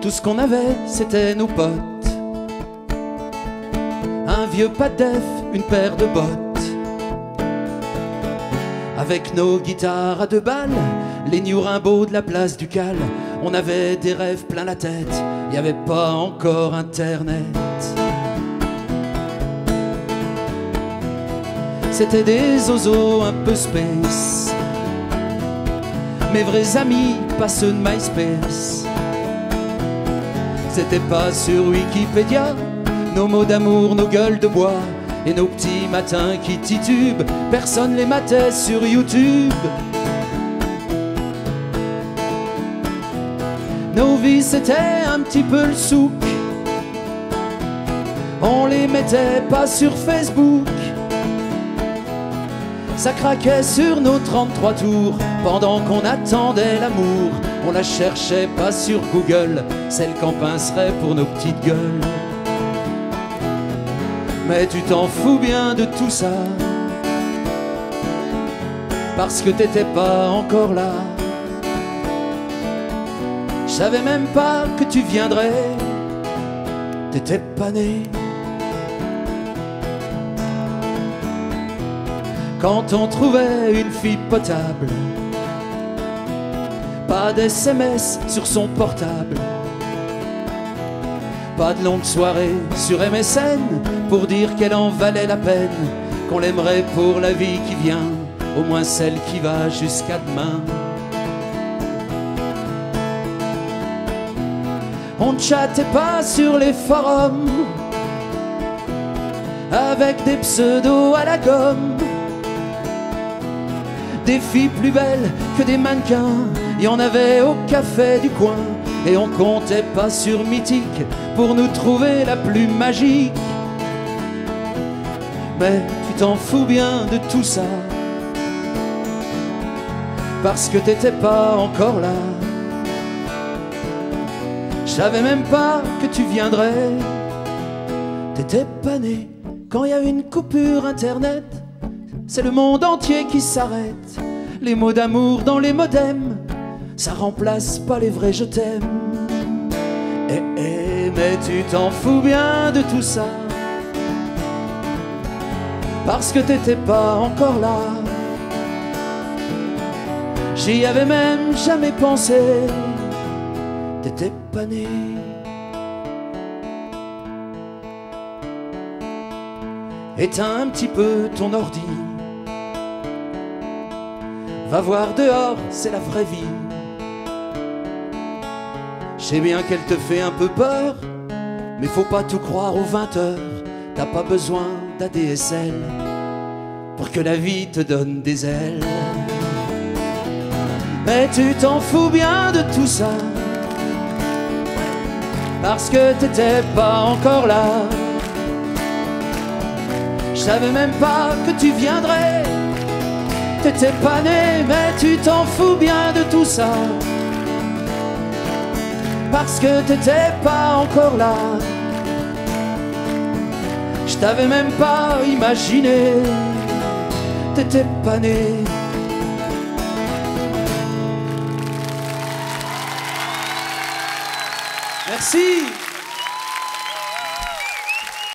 Tout ce qu'on avait, c'était nos potes. Un vieux pas def, une paire de bottes. Avec nos guitares à deux balles, les New Rimbaud de la place du Cal, on avait des rêves plein la tête, il avait pas encore Internet. C'était des oiseaux un peu space, mes vrais amis, pas ceux de MySpace. C'était pas sur Wikipédia, nos mots d'amour, nos gueules de bois et nos petits matins qui titubent, personne les matait sur YouTube. Nos vies c'était un petit peu le souk, on les mettait pas sur Facebook. Ça craquait sur nos 33 tours pendant qu'on attendait l'amour. On la cherchait pas sur Google, celle qu'en pincerait pour nos petites gueules. Mais tu t'en fous bien de tout ça, parce que t'étais pas encore là. Je savais même pas que tu viendrais, t'étais pas né. quand on trouvait une fille potable. Pas d'SMS sur son portable. Pas de longue soirée sur MSN pour dire qu'elle en valait la peine, qu'on l'aimerait pour la vie qui vient, au moins celle qui va jusqu'à demain. On ne chattait pas sur les forums avec des pseudos à la gomme des filles plus belles que des mannequins. Il y en avait au café du coin. Et on comptait pas sur Mythique pour nous trouver la plus magique. Mais tu t'en fous bien de tout ça. Parce que t'étais pas encore là. Je savais même pas que tu viendrais. T'étais pas né quand il y a une coupure internet c'est le monde entier qui s'arrête. Les mots d'amour dans les modems, ça remplace pas les vrais je t'aime. Eh eh, mais tu t'en fous bien de tout ça. Parce que t'étais pas encore là. J'y avais même jamais pensé. T'étais pas né. Éteins un petit peu ton ordi. Va voir dehors, c'est la vraie vie. Sais bien qu'elle te fait un peu peur, mais faut pas tout croire aux 20 heures. T'as pas besoin d'ADSL pour que la vie te donne des ailes. Mais tu t'en fous bien de tout ça, parce que t'étais pas encore là. Je savais même pas que tu viendrais T'étais pas né, mais tu t'en fous bien de tout ça. Parce que t'étais pas encore là. Je t'avais même pas imaginé. T'étais pas né. Merci.